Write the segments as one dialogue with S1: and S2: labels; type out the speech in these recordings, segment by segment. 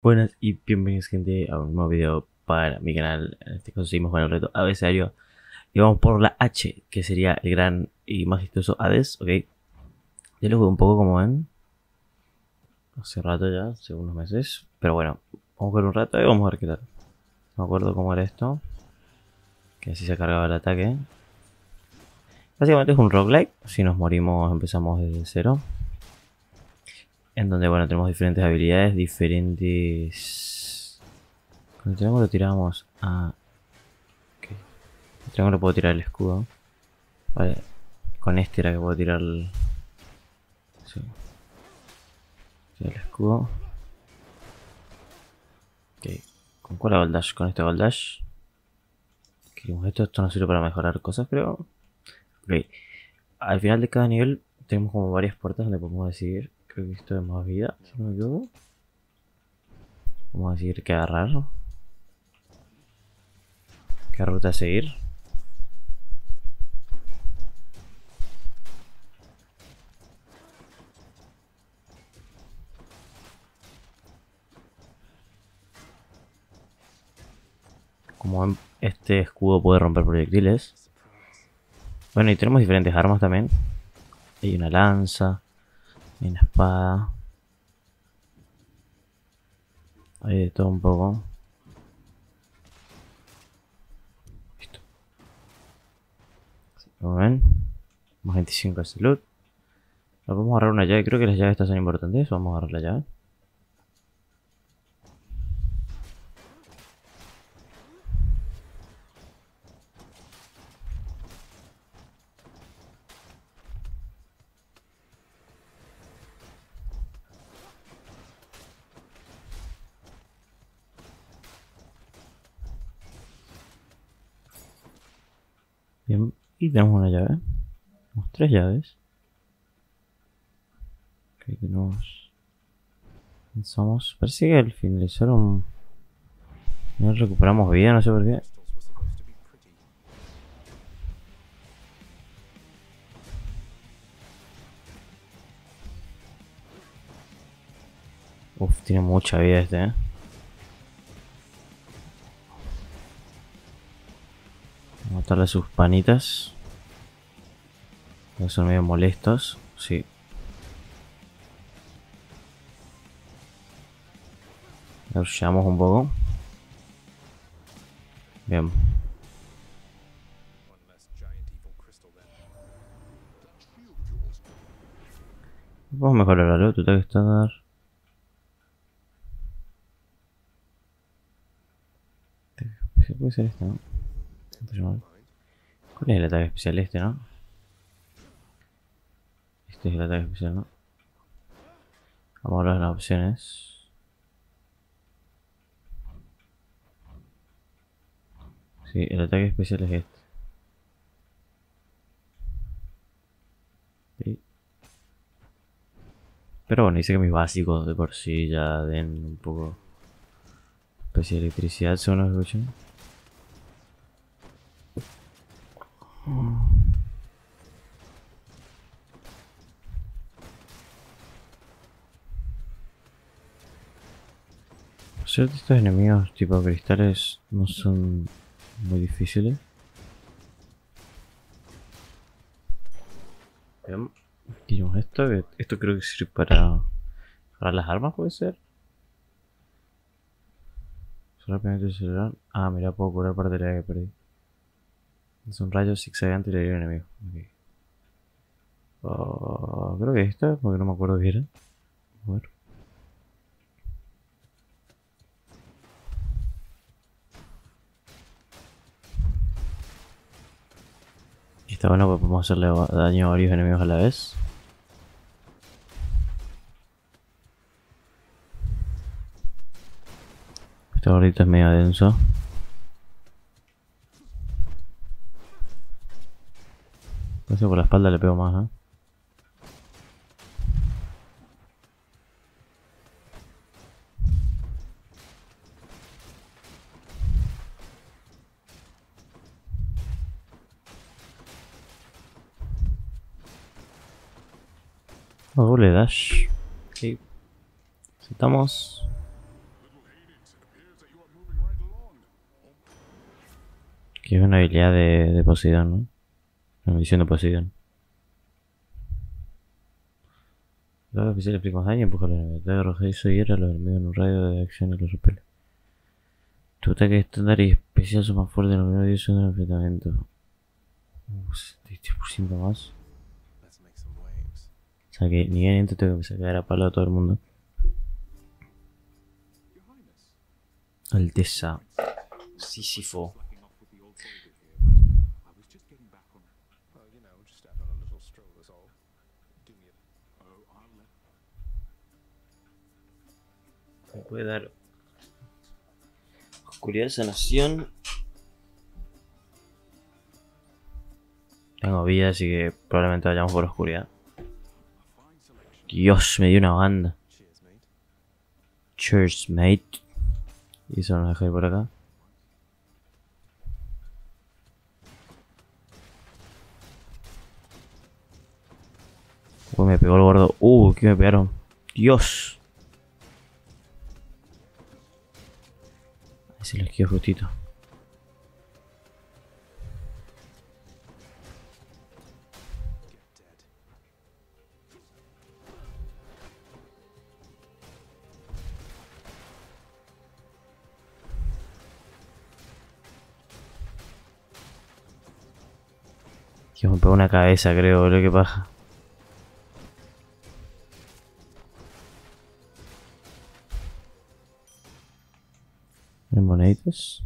S1: Buenas y bienvenidos gente a un nuevo video para mi canal. En este caso seguimos con el reto adversario. Y vamos por la H, que sería el gran y majestuoso Hades, ok. Ya lo jugué un poco como ven. Hace rato ya, hace unos meses. Pero bueno, vamos a jugar un rato y vamos a ver qué tal. No me acuerdo cómo era esto. Que así se cargaba el ataque. Básicamente es un roguelike. Si nos morimos empezamos desde cero en donde bueno tenemos diferentes habilidades, diferentes... Con el triángulo tiramos a... Okay. El triángulo puedo tirar el escudo. Vale. Con este era que puedo tirar el... Sí. el escudo. Ok. ¿Con cuál hago el dash? Con este hago dash. esto, esto nos sirve para mejorar cosas creo. Ok. Al final de cada nivel tenemos como varias puertas donde podemos decidir Esto es más vida, si no me. Vamos a decir que agarrar. ¿Qué ruta seguir? Como este escudo puede romper proyectiles. Bueno, y tenemos diferentes armas también. Hay una lanza. Hay una espada. Hay de todo un poco. Listo. Como ven, más 25 de salud. vamos a agarrar una llave. Creo que las llaves estas son importantes. Vamos a agarrar la llave. Bien, y tenemos una llave. Tenemos tres llaves. Ok, tenemos... Pensamos... Parece que al finalizaron... No recuperamos vida, no sé por qué. Uf, tiene mucha vida este, eh. Matarle sus panitas. Que son medio molestos. Sí. Rushamos un poco. Bien. Vamos a mejorar la luz, tu ataque estándar. Puede ser esta, ¿Cuál es el ataque especial? Este, ¿no? Este es el ataque especial, ¿no? Vamos a ver las opciones. Sí, el ataque especial es este. Pero bueno, dice que mis básicos de por sí ya den un poco especie de electricidad según los escuchan. Cierto, estos enemigos tipo cristales no son muy difíciles. Bien. esto, esto creo que sirve para, para las armas, puede ser. Solamente celular. Ah, mira, puedo curar parte de la que perdí. Es un rayo zigzagante y le dio enemigo. Okay. Oh, creo que esta, porque no me acuerdo qué era. A ver. Está bueno porque podemos hacerle daño a varios enemigos a la vez. Este gordito es medio denso. Parece que por la espalda le pego más, ¿eh? No, doble dash. Ok. Saltamos. Que es una habilidad de, de Poseidón, ¿no? Una maldición de Poseidón. Los oficiales explica más daño empuja a los enemigos. Ataque arrojadizo y hiera a los enemigos en un radio de acción y los repele. Tu ataque estándar y especial son más fuertes en los primeros 10 segundos de enfrentamiento. Uh, 73% más. O sea que ni bien entro tengo que empezar a palo a todo el mundo. Alteza. Sísifo.
S2: Me
S1: puede dar. Oscuridad, sanación. Tengo vida, así que probablemente vayamos por oscuridad. Dios, me dio una banda.
S2: cheers, mate.
S1: Y eso nos deja ir por acá. Uy, me pegó el gordo. Uh, que me pegaron. Dios. Lo esquivo justito.
S2: Get dead.
S1: Dios, me pegó una cabeza, creo, boludo, que paja. ¿Hay moneditas?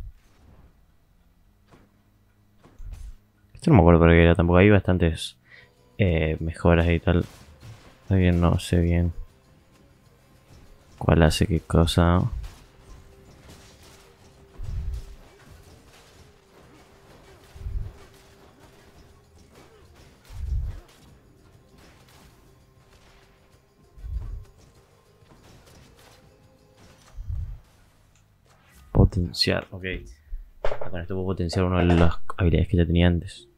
S1: Esto no me acuerdo para qué era, tampoco hay bastantes eh, mejoras y tal. Todavía no sé bien cuál hace qué cosa. Potenciar, ok. Ah, Con esto puedo potenciar una de las habilidades que ya tenía antes.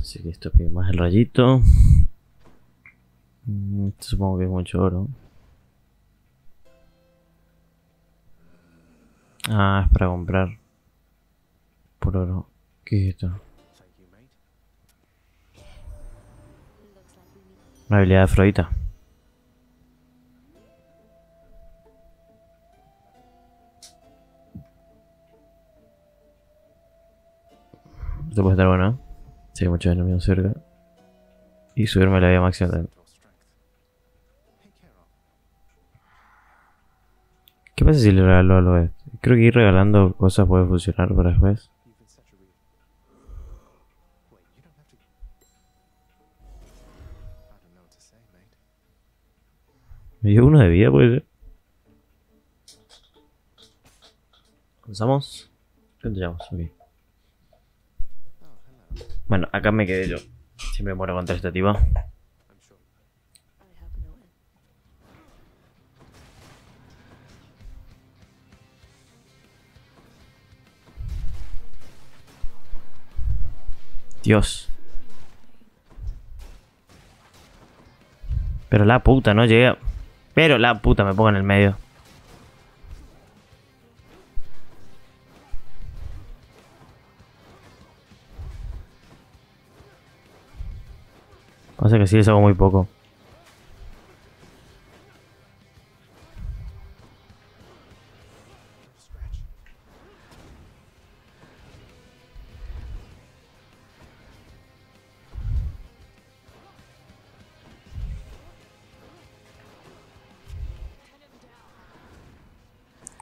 S1: Así que esto pide más el rayito. Mm, Esto supongo que es mucho oro. Ah, es para comprar. Por oro. ¿Qué es esto? Una habilidad de Afrodita. Esto puede estar bueno. Si hay muchos enemigos cerca. Y subirme la vida máxima también. ¿Qué pasa si le regalo algo a este? Creo que ir regalando cosas puede funcionar para después. Me dio uno de vida, puede ser. ¿Comenzamos? Ok. Bueno, acá me quedé yo. Siempre muero contra esta
S3: end.
S1: Dios. Pero la puta, no llega. Pero la puta, me pongo en el medio. Sí les hago muy poco.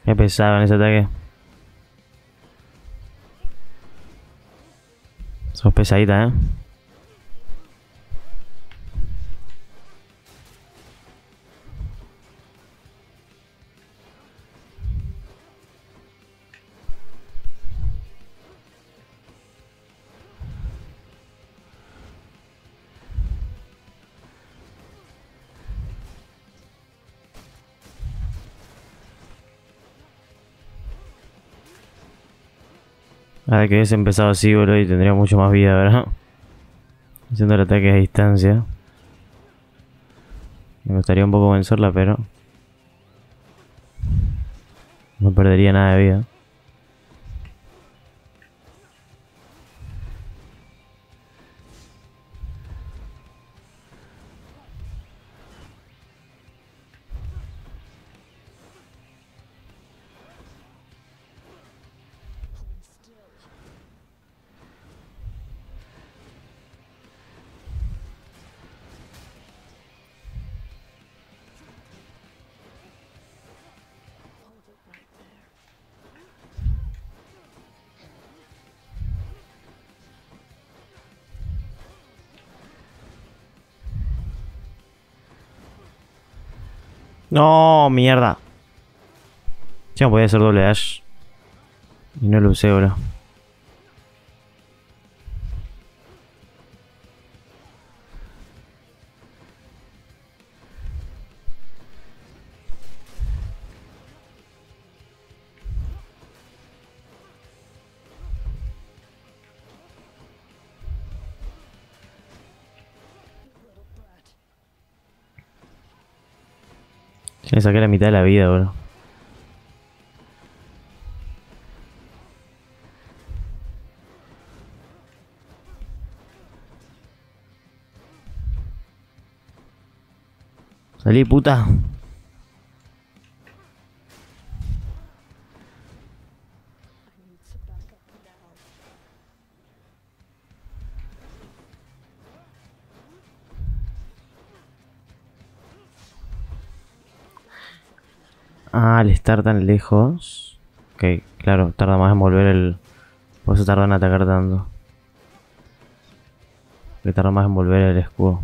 S1: Qué pesado en ese ataque. Sos pesadita, eh. Que hubiese empezado así, boludo, y tendría mucho más vida, ¿verdad? Haciendo el ataque a distancia. Me gustaría un poco vencerla, pero... No perdería nada de vida. No, mierda. Ya podía hacer doble dash. Y no lo usé, bro. Saqué la mitad de la vida, bro. Salí, puta. Estar tan lejos. Ok, claro, tarda más en volver el. Por eso tarda en atacar tanto. Que tarda más en volver el escudo.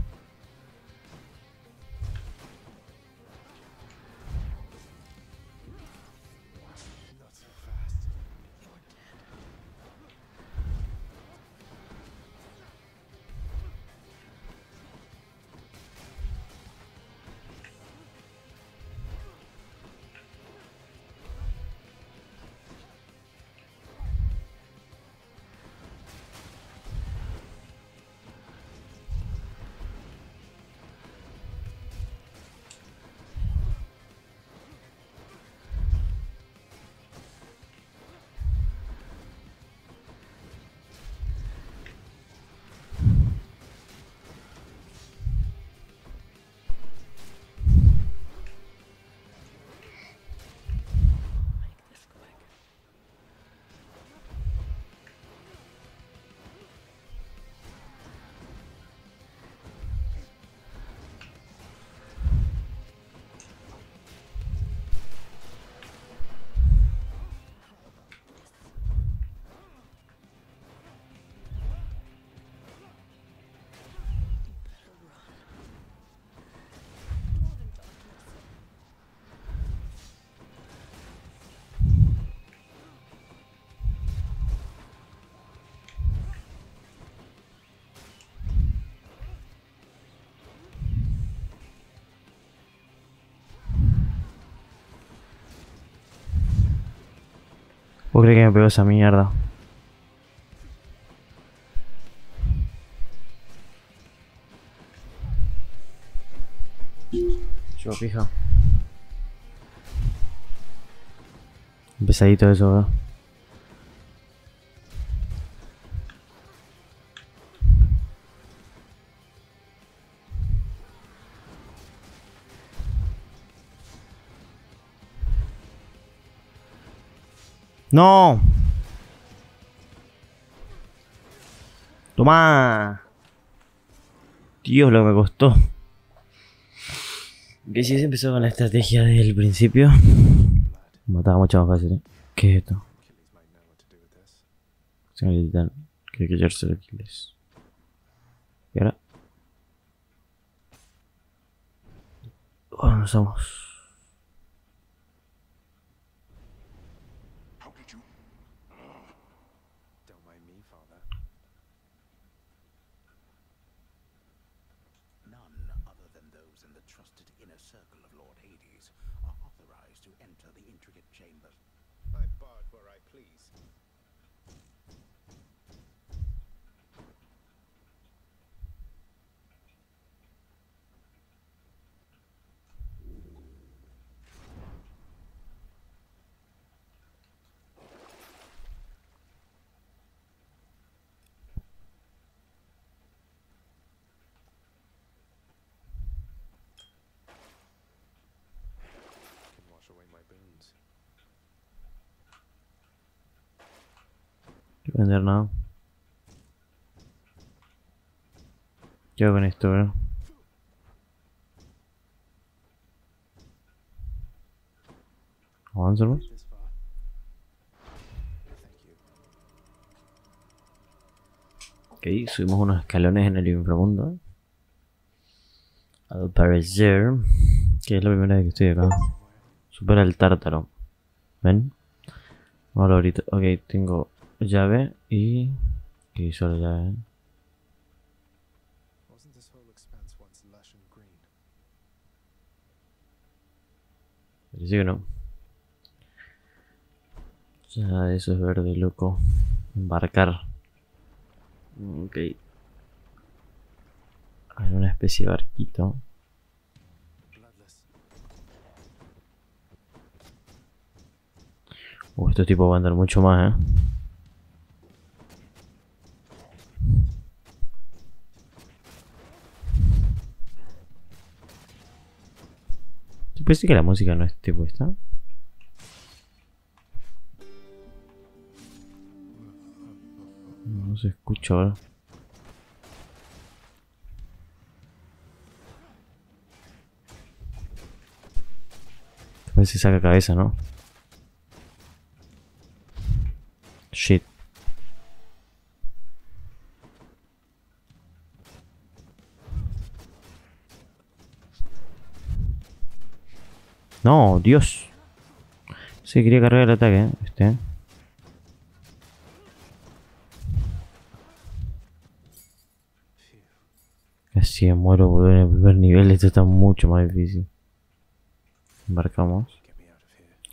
S1: ¿Vos crees que me pegó esa mierda? Yo, fija. Pesadito eso, bro. ¡No! ¡Toma! Dios, lo que me costó. Que si hubiese empezado con la estrategia del principio, mataba mucho más fácil, ¿eh? ¿Qué es esto? Señor que hay que hallarse de Aquiles. ¿Y ahora? Avanzamos.
S2: How
S1: A vender nada. ¿Qué hago con esto, bro?
S4: You.
S1: Ok, subimos unos escalones en el inframundo. Al parecer, Que es la primera vez que estoy acá. Supera el tártaro. ¿Ven? Ahora ahorita. Ok, tengo llave y. Y solo llave. Parece que no. Ya, eso es verde, loco. Embarcar. Ok. Hay una especie de barquito. Uh, estos tipos van a andar mucho más, eh. ¿Te parece que la música no es tipo esta? No se escucha ahora. Parece que saca cabeza, ¿no? Shit. No, Dios. Se quería cargar el ataque, ¿eh? Este. Casi me muero por en primer nivel. Esto está mucho más difícil. Embarcamos.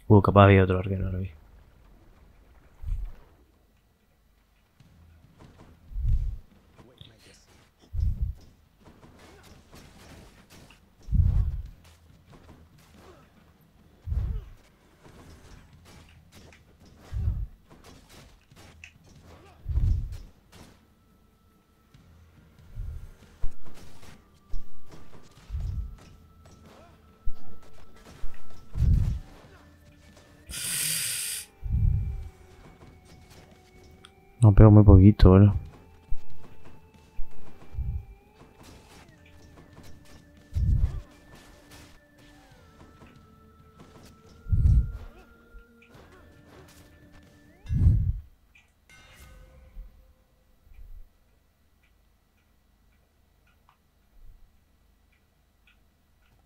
S1: Uh, capaz había otro arquero, lo vi.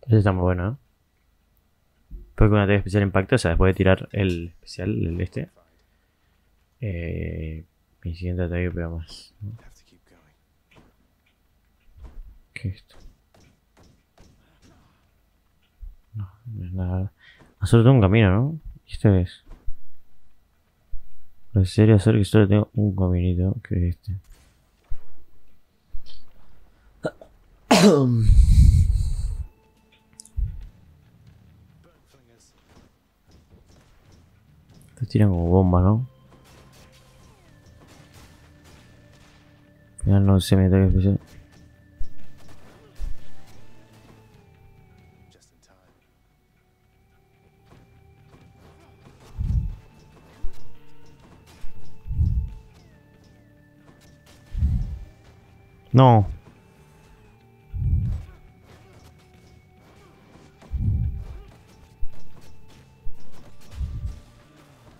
S1: Está muy bueno, ¿eh? Después con un ataque especial impacto, o sea, después de tirar el especial, el este, eh, mi siguiente ataque pega más. ¿no? ¿Qué es esto? No, no es nada. Ah, solo tengo un camino, ¿no? ¿Y qué es? Sería hacer que solo tengo un caminito, que es este. Estos tiran como bomba, ¿no? Final no se me ataque especial. No.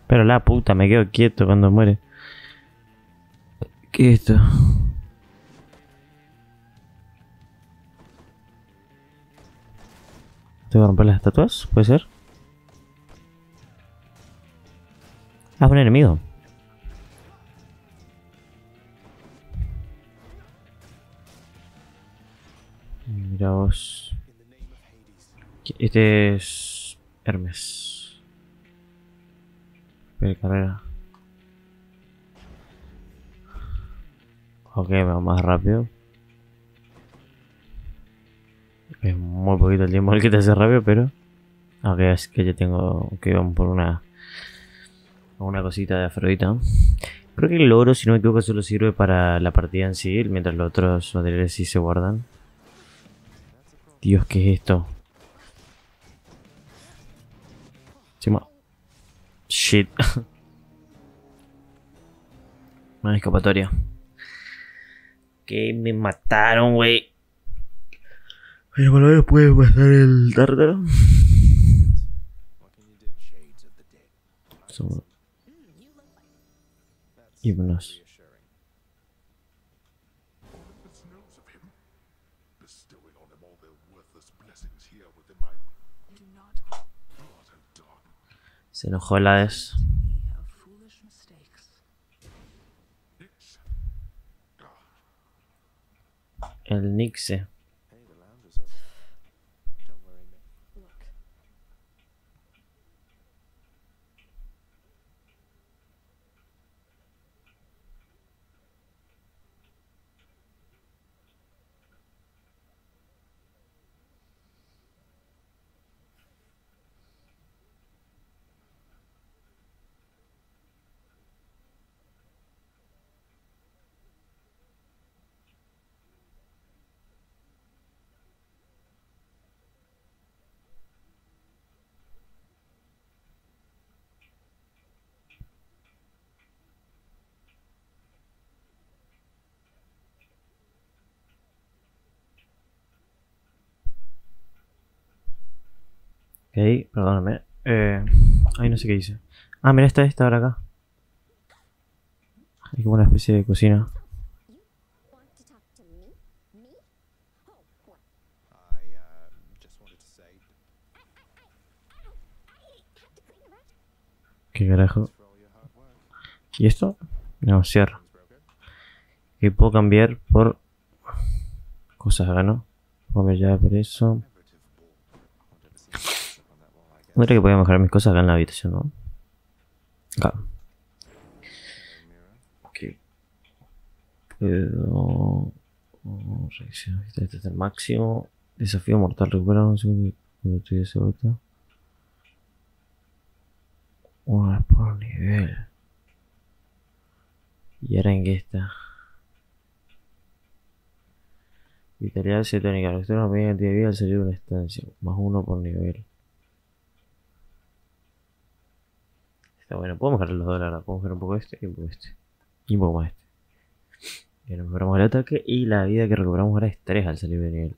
S1: Pero la puta, me quedo quieto cuando muere. ¿Qué es esto? ¿Tengo que romper las estatuas? ¿Puede ser? Ah, un enemigo. Mira vos.
S2: In the name of Hades.
S1: ¿Qui- Este es Hermes. Espera, carrera. Ok, me va más rápido. Es muy poquito el tiempo el que te hace rápido, pero. Ok, es que ya tengo que vamos por una. Una cosita de Afrodita. Creo que el oro, si no me equivoco, solo sirve para la partida en sí, mientras los otros materiales sí se guardan. Dios, ¿qué es esto? Encima. Shit. Una escapatoria. Que me mataron, güey. El valor puede pasar el tártaro. Somos. Se enojó el Hades. El Nixe. Ok, perdóname. Eh, ay, no sé qué hice. Ah, mira, está esta ahora acá. Hay como una especie de cocina. ¿Qué carajo? ¿Y esto? No, cierra. Que puedo cambiar por cosas acá, ¿no? Puedo ya por eso. No creo que podía mejorar mis cosas acá en la habitación, ¿no? Acá. Ok. Puedo. oh, reacción. Este, este es el máximo. Desafío mortal. Recupera un segundo cuando estoy ese bota. Una por nivel. ¿Y ahora en qué está? Vitalidad cetónica. Recupera una pequeña cantidad de vida al salir de una estancia. Más uno por nivel. Bueno. Puedo mejorar los dos, la verdad. Puedo mejorar un poco este y un poco este. Y un poco más este. Bien, mejoramos el ataque y la vida que recuperamos ahora es 3 al salir de nivel.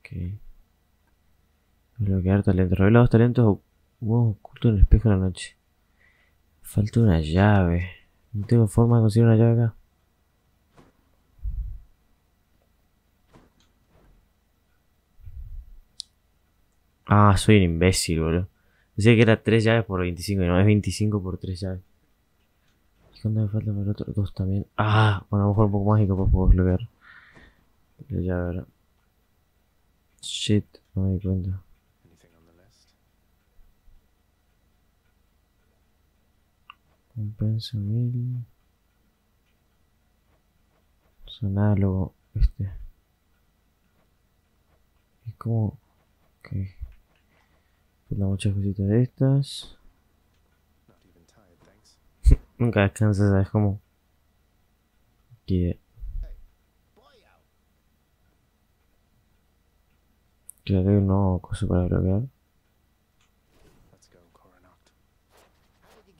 S1: Ok. Bloquear talentos. Revela dos talentos wow, ocultos en el espejo de la noche. Falta una llave. No tengo forma de conseguir una llave acá. Ah, soy un imbécil, boludo. Decía que era 3 llaves por 25 y no es 25 por 3 llaves. ¿Y cuánto me falta para el otro? Dos también. Ah, bueno, a lo mejor un poco más y capaz puedo bloquear. La llave ahora. Shit, no me di cuenta. Compensa mil. Es análogo. Este. Y como. Ok. Faltan muchas cositas de estas. Nunca descansas, ¿sabes cómo? Que. Que hay un nuevo cosa para bloquear.
S2: Let's go, Coronoct.
S5: How did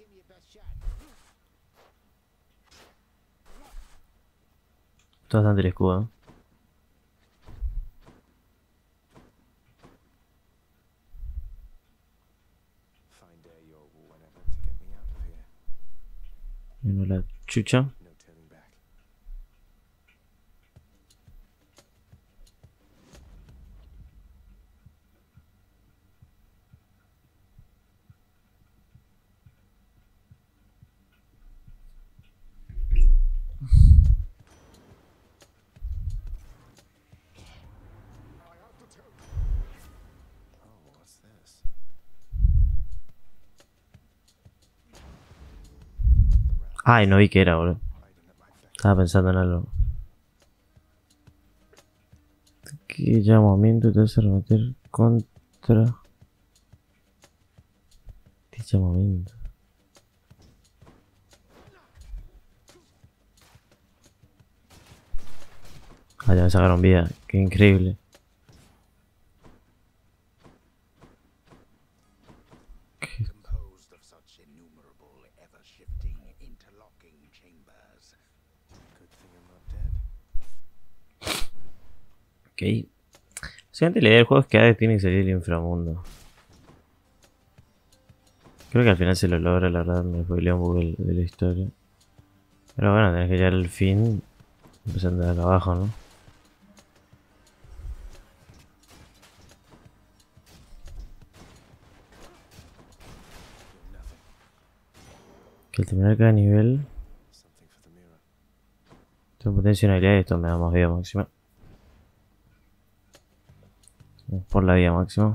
S1: Menos la chucha.
S2: No
S1: Ay, no vi que era, boludo. Estaba pensando en algo. ¿Qué llamamiento te hace remeter contra? ¿Qué llamamiento? Ah, ya me sacaron vida. Qué increíble. Ok. Si idea del juego es que tiene que salir del inframundo. Creo que al final se lo logra, la verdad, me spoileo un poco de la historia. Pero bueno, tenés que llegar al fin, empezando de acá abajo, ¿no? Que al terminar cada nivel tengo potencia una habilidad y esto me da más vida máxima. Por la vida máxima.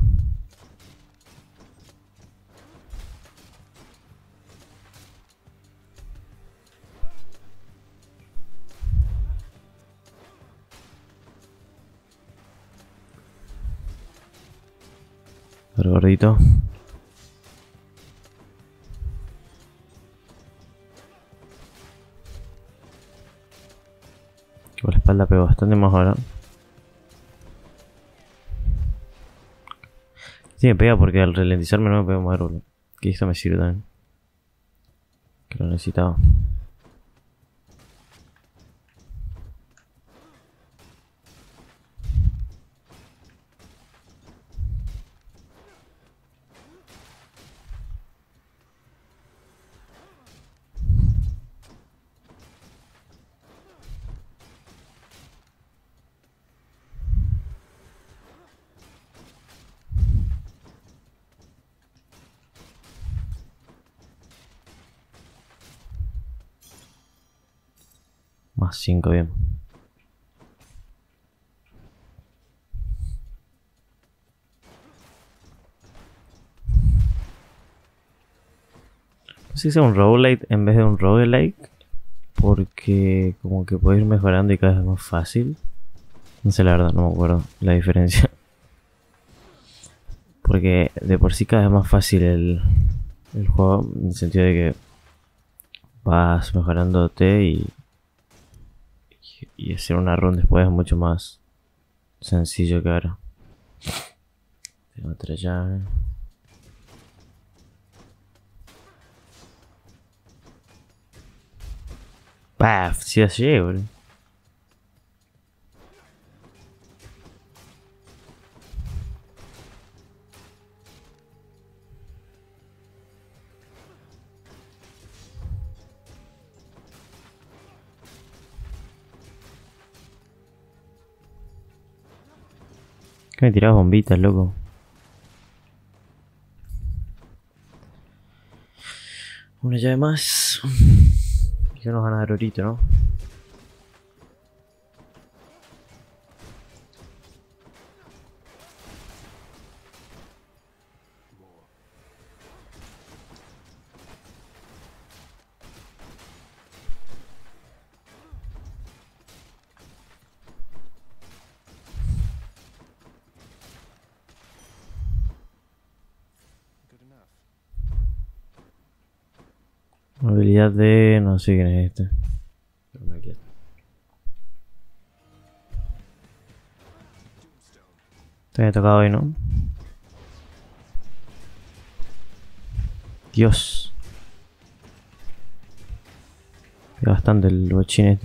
S1: Gordito. Por la espalda pego bastante más ahora. Sí, me pega porque al ralentizarme no me pego más boludo. Que esto me sirve también. Que lo necesitaba. Más 5, bien. No sé si sea un roguelite en vez de un roguelike. Porque como que puede ir mejorando y cada vez es más fácil. No sé la verdad, no me acuerdo la diferencia. Porque de por sí cada vez es más fácil el, el juego. En el sentido de que vas mejorándote y, y hacer una run después es mucho más sencillo que ahora. Tengo otra llave. Paf, si así, boludo. Que me tirabas bombitas, loco. Una llave más. Y que nos van a dar ahorita, ¿no? Habilidad de... no sé quién es este. Quiero. Te había tocado hoy, ¿no? Dios. Pega bastante el bochín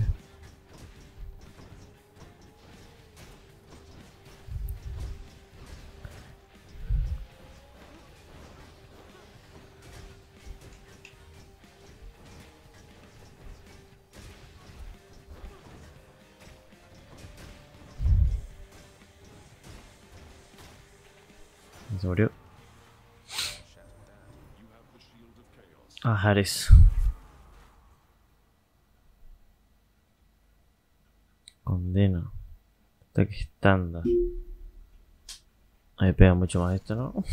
S1: Ares. Condena. Ataque estándar. Ahí pega mucho más esto, ¿no?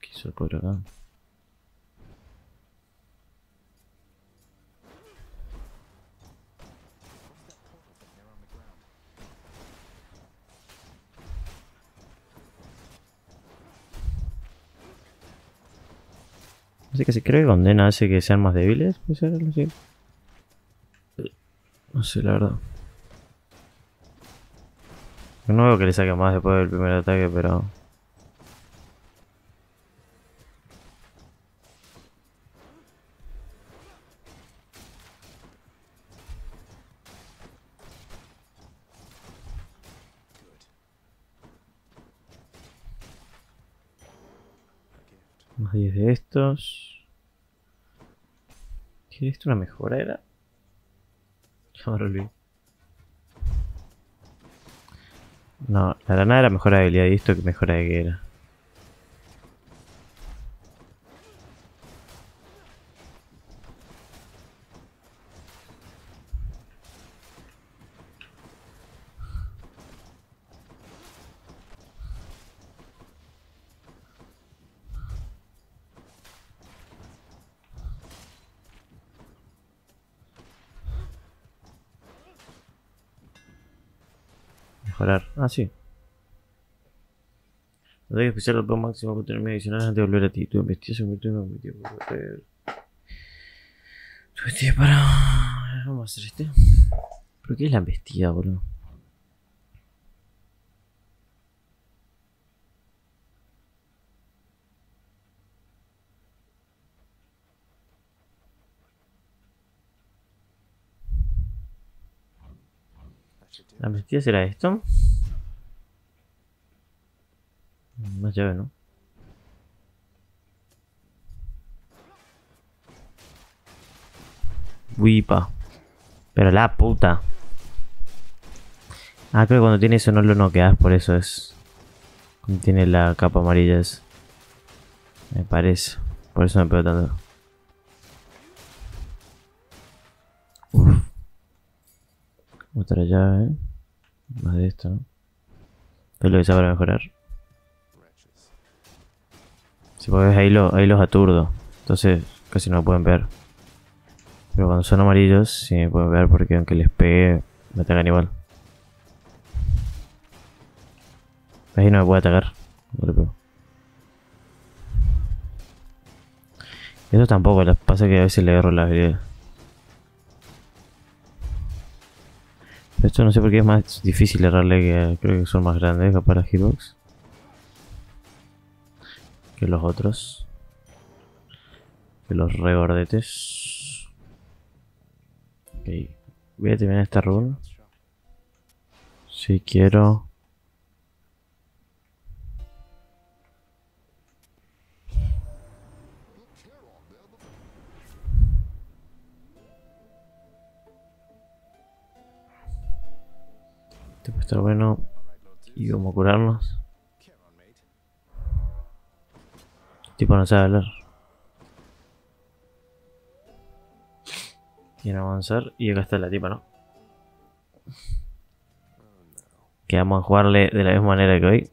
S1: ¿Qué hizo el acá? Así que si creo que condena hace que sean más débiles, puede ser algo así. No sé, la verdad. No veo que le saque más después del primer ataque, pero. Más 10 de estos. ¿Qué esto una mejora era? Lo olvidé. No, la granada era mejora de habilidad y esto que mejora de que era. Sí. Ataque especial al poder máximo con tener adicionales antes de volver a ti. Tu investigación se convirtió en un objetivo Tu embestida para. Vamos a hacer este. ¿Pero qué es la embestida, boludo? ¿La embestida será esto? Más llave, ¿no? Wipa. Pero la puta. Ah, creo que cuando tiene eso no lo noqueas, por eso es. Cuando tiene la capa amarilla es. Me parece. Por eso me pego tanto. Uf. Otra llave. Más de esto, ¿no? Es lo que se para mejorar. Si podés, ahí, lo, ahí los aturdo. Entonces casi no me pueden ver. Pero cuando son amarillos, sí me pueden ver porque aunque les pegue, me atacan igual. Ahí no me puede atacar. No le pego. Eso tampoco, pasa que a veces le agarro la habilidad. Esto no sé por qué es más difícil errarle que creo que son más grandes capaz las hitbox que los otros. Que los regordetes. Ok. Voy a terminar esta run. Si quiero. Este puede estar bueno. Y vamos a curarnos. Tipo no sabe hablar. Que avanzar y acá está la tipa, ¿no? Que vamos a jugarle de la misma manera que hoy.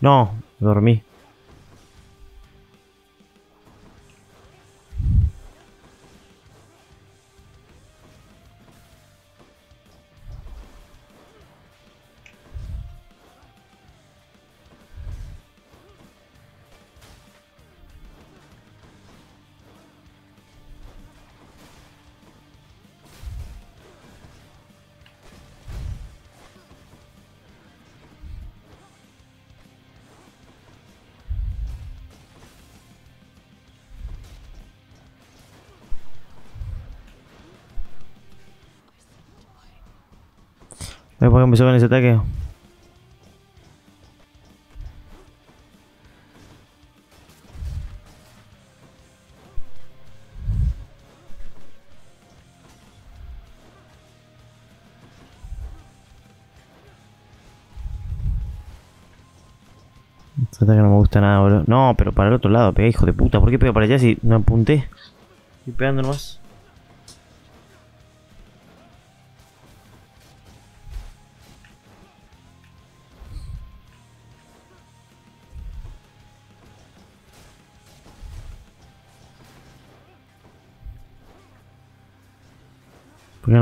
S1: No, dormí. ¿Ves por qué empezó con ese ataque? Este ataque no me gusta nada, boludo. No, pero para el otro lado, pega, hijo de puta. ¿Por qué pega para allá si no apunté? Estoy pegando nomás.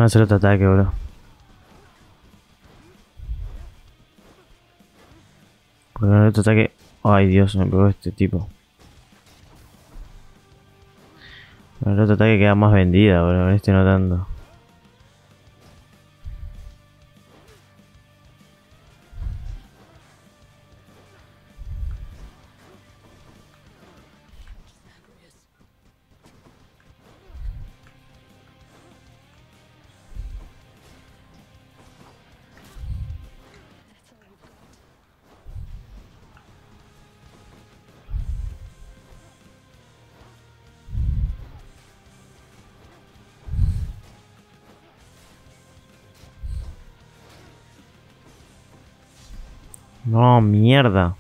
S1: ¿Por qué no hacer otro ataque, bro? ¿Por qué no hacer otro ataque? Ay, Dios, me pegó este tipo. Con el otro ataque queda más vendida, bro. Con este no tanto. No, mierda.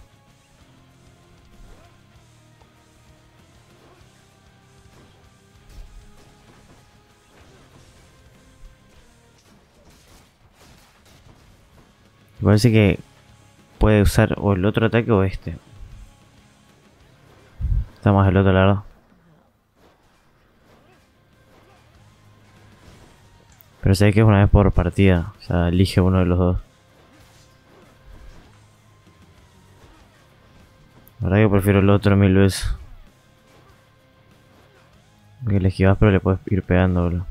S1: Me parece que puede usar o el otro ataque o este. Está más el otro, la verdad. Pero sé que es una vez por partida. O sea, elige uno de los dos. Verdad que prefiero el otro mil veces. Porque le esquivas pero le puedes ir pegando, boludo.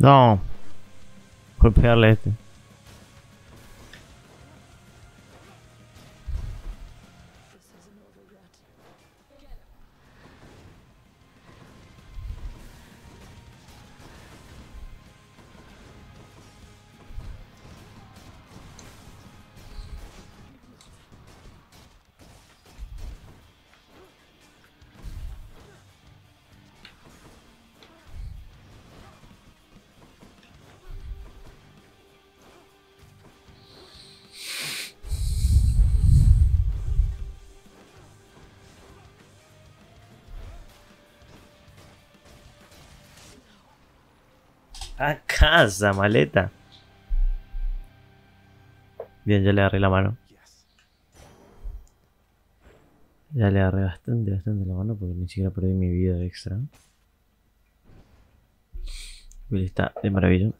S1: No. Golpearle A casa, maleta. Bien, ya le agarré la mano. Ya le agarré bastante, bastante la mano porque ni siquiera perdí mi vida extra. Billy está de maravilla.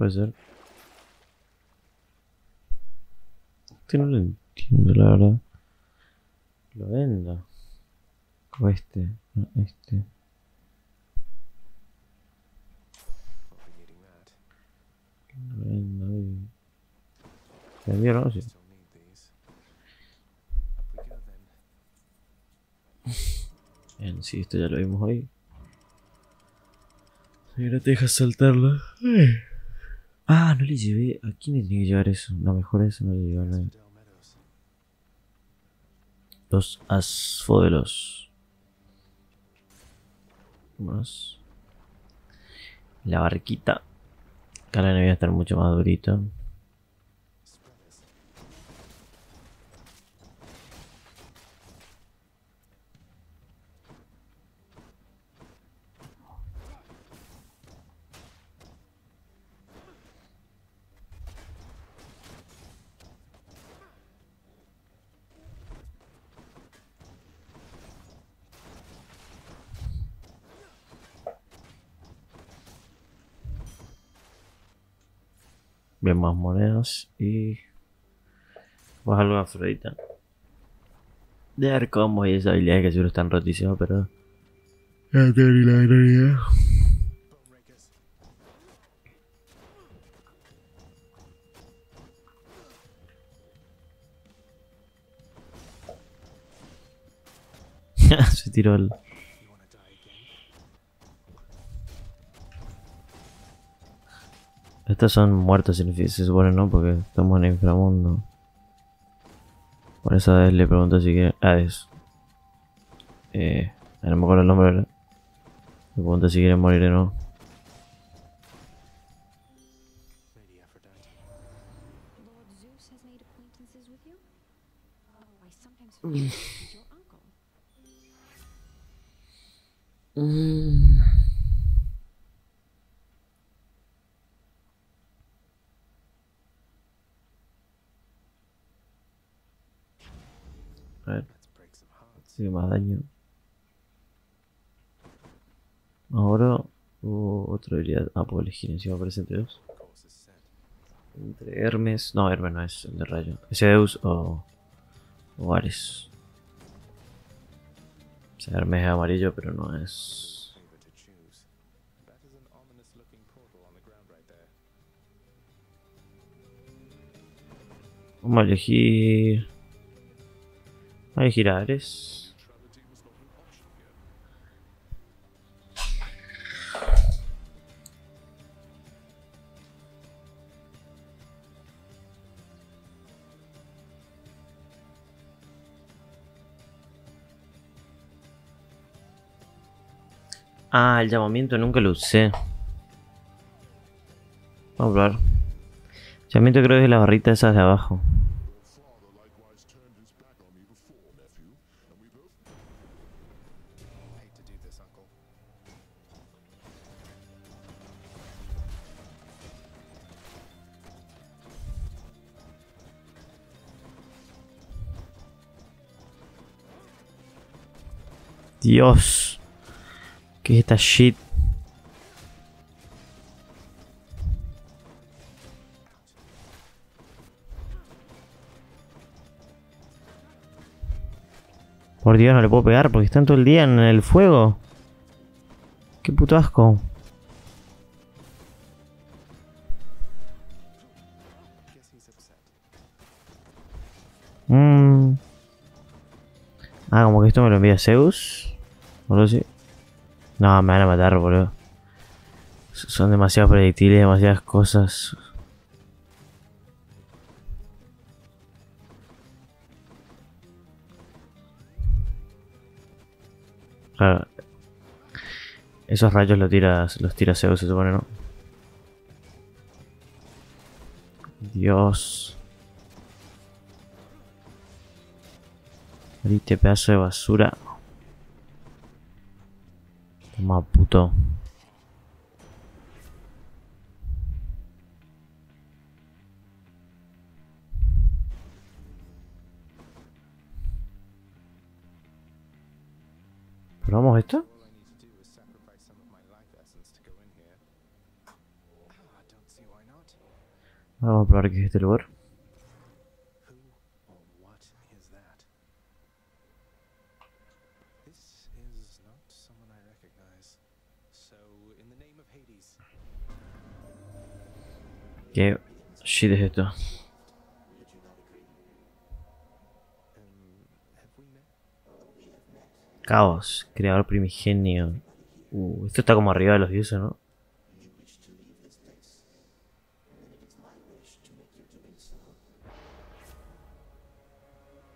S1: Puede ser. Este no lo entiendo, la verdad. Lo vendo. O este. No, este. Lo vendo y... ¿Vendió no? Sí. Bien, sí, esto ya lo vimos hoy. Si no te dejas saltarlo. Ah, no le llevé. ¿A quién le tenía que llevar eso? No, mejor eso no le llevé a nadie. Los asfodelos. Más. La barquita. Acá la a estar mucho más durita. Bien, más monedas y. Pues algo de Afrodita. De dar combos y esas habilidades que seguro están rotísimas, pero. No tengo la menor idea. Se tiró el. Estos son muertos, se supone, ¿no? Porque estamos en el inframundo. Por eso a le pregunto si quiere. Hades. Eh. No me acuerdo el nombre, ¿verdad? Le pregunto si quiere morir o no.
S2: Lady
S1: Sí, más daño. Ahora hubo otra habilidad. Ah, puedo elegir encima aparece entre dos. Entre Hermes. No, Hermes no es el de rayo. Zeus o. o Ares. O sea, Hermes es amarillo, pero no es. Vamos a elegir. Vamos a elegir a Ares. Ah, el llamamiento nunca lo usé. Vamos a probar. Llamamiento creo que es la barrita esas de abajo. Dios. ¿Qué es esta shit? Por Dios, no le puedo pegar porque están todo el día en el fuego. Qué puto asco. Mm. Ah, como que esto me lo envía Zeus. O algo así. No, me van a matar, boludo. Son demasiados proyectiles, demasiadas cosas. Claro. Esos rayos los tira, los tira Zeus, se supone, ¿no? Dios. Morite, pedazo de basura. Toma, puto. ¿Probamos esto? Vamos a probar qué es este lugar. ¿Qué shit es esto? Caos, creador primigenio. Uh, esto está como arriba de los dioses, ¿no?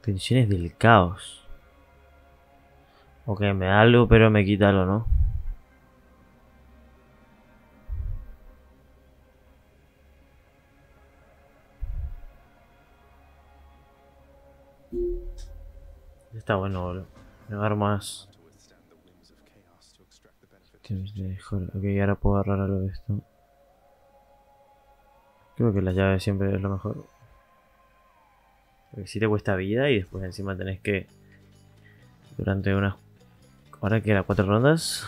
S1: Tensiones del caos. Ok, me da algo, pero me quita algo, ¿no? Tienes de joder. Ok, ahora puedo agarrar algo de esto. Creo que la llave siempre es lo mejor. Porque si te cuesta vida y después encima tenés que. Durante unas. Ahora que era cuatro rondas.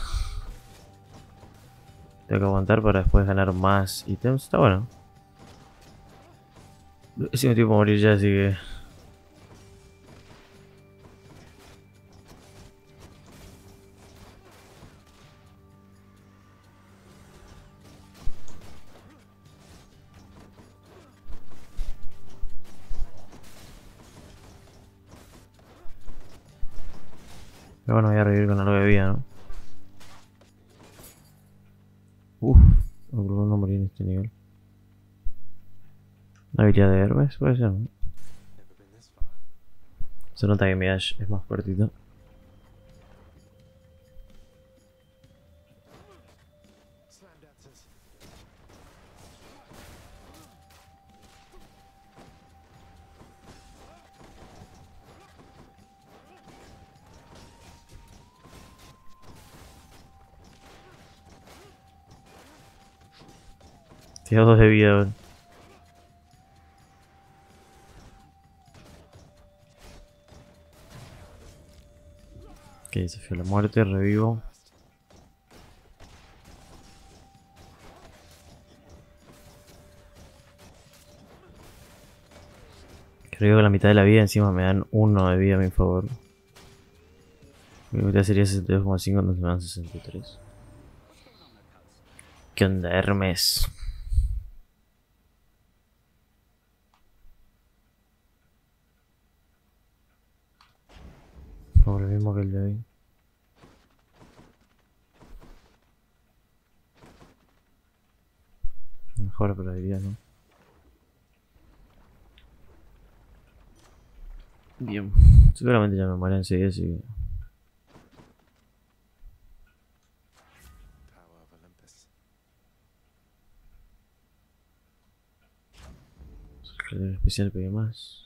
S1: Tengo que aguantar para después ganar más ítems. Está bueno. Si me por morir ya, así que. Pero bueno, voy a revivir con algo de vida, ¿no? Uff, no no morir en este nivel. Una habilidad de Hermes, puede ser, ¿no? Se nota que mi dash es más cortito. Tiene dos de vida, weón. Ok, desafío a la muerte, revivo. Creo que la mitad de la vida encima me dan uno de vida a mi favor. Mi mitad sería 62,5, entonces me dan 63. ¿Qué onda, Hermes? Como lo mismo que el de hoy. Mejor probabilidad, ¿no? Bien. Seguramente ya me muero enseguida, así que... Especial pegue más.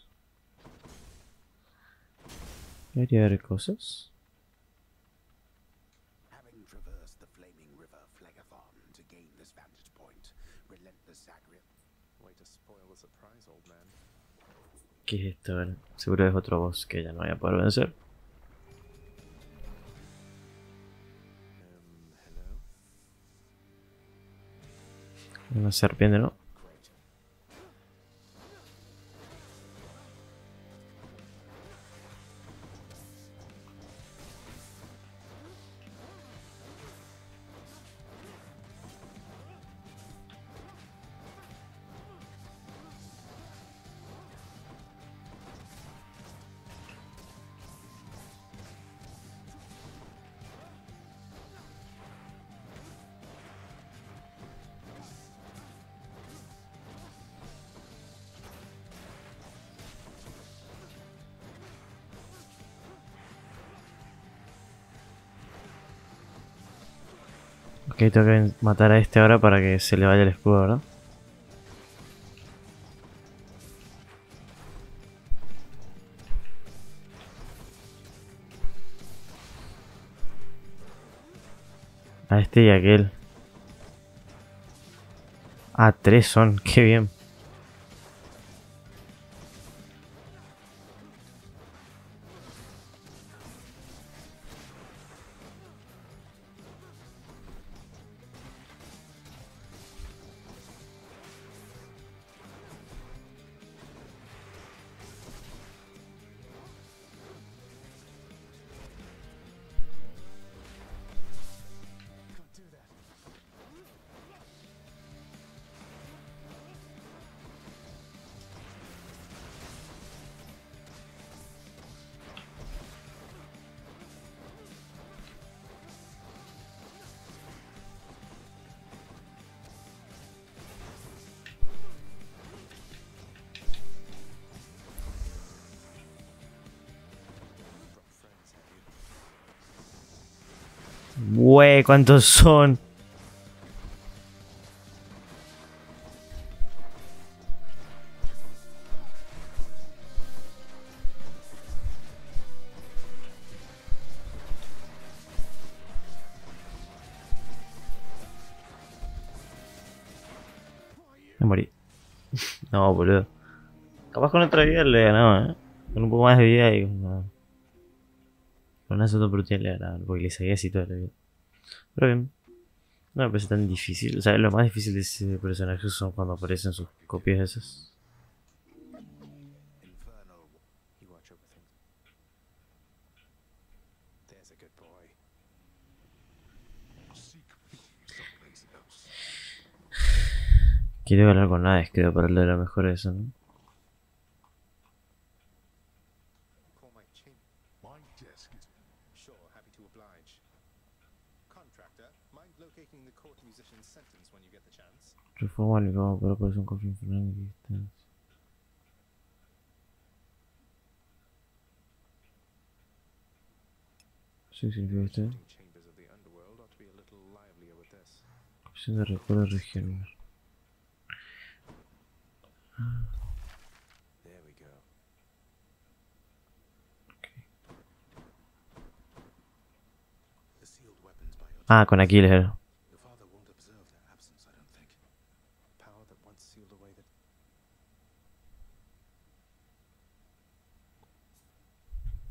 S2: Surprise, old man.
S1: ¿Qué es esto? Seguro es otro boss que ya no voy a poder vencer.
S2: Um?
S1: Una serpiente, ¿no? Ok, tengo que matar a este ahora para que se le vaya el escudo, ¿verdad? A este y a aquel. Ah, tres son, qué bien. Güey, ¿cuántos son? Me morí. No, boludo. Capaz con otra vida le ganaba, ¿eh? Con un poco más de vida y con una sola proteína le ganaba, porque le seguía así toda la vida. Pero bien. No me parece tan difícil. O sea, lo más difícil de ese personaje son cuando aparecen sus copias esas. Quiero hablar con Hades, creo, para hablar de lo mejor de eso, ¿no? Reforma el cabo para aparecer un infernal en existencia. Sí, de recuerdo Ah, con Aquiles.
S2: Power that once sealed away the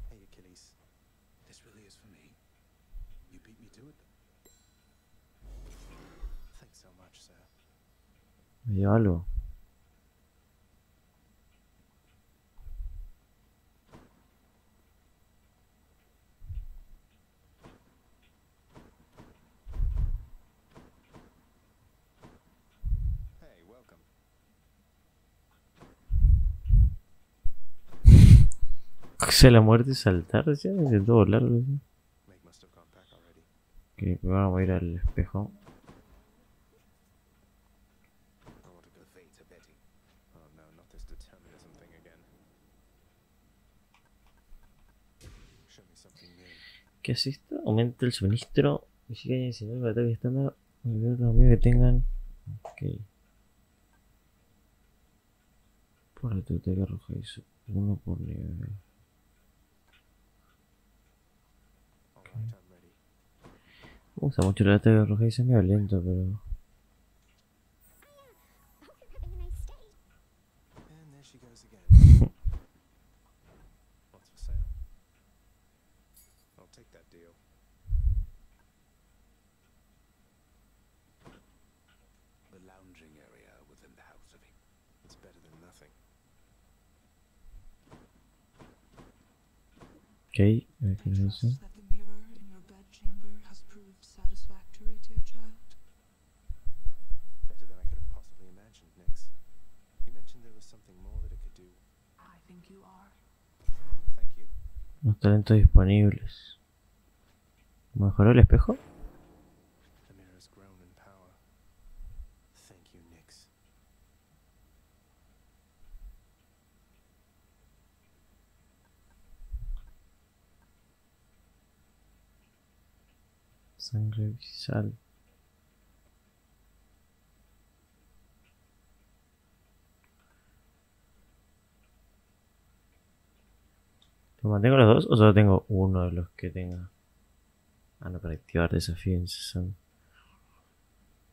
S2: Hey Achilles.
S5: This really is for me. You beat me to it.
S2: Thanks so much, sir.
S1: Me dio sea la muerte saltar, ya intentó volar. Que vamos a ir al espejo. ¿Qué hace esto? Aumenta el suministro. Y si hay señal de ataque estándar. Los amigos que tengan. Ok. Por el ataque arrojadizo. Uno por nivel. Usa mucho el ataque arrojadizo, es medio lento, pero. Ok, a ver qué es. Los talentos disponibles. ¿Mejoró el espejo?
S2: The mirror's
S1: mantengo los dos o solo tengo uno de los que tenga? Ah, no, para activar desafío incesante.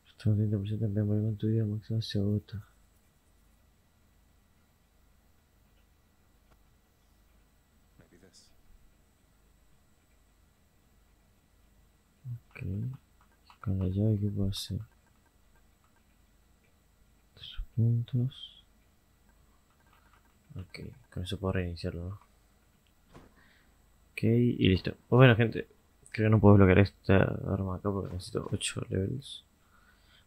S1: Esto un 30% en memoria con tu vida máxima se agota. Ok. Con la llave, ¿qué puedo hacer? Tres puntos. Ok, con eso puedo reiniciarlo. Ok, y listo. Pues bueno, gente, creo que no puedo bloquear esta arma acá porque necesito 8 levels.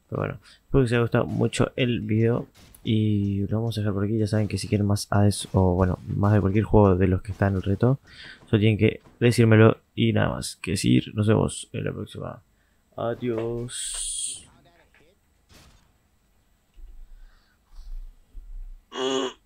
S1: Pero bueno, espero que os haya gustado mucho el video y lo vamos a dejar por aquí. Ya saben que si quieren más AES o bueno, más de cualquier juego de los que está en el reto, solo tienen que decírmelo y nada más que decir. Nos vemos en la próxima. Adiós. Mm.